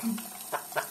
ハハハ。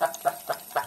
ha, ha, ha, ha.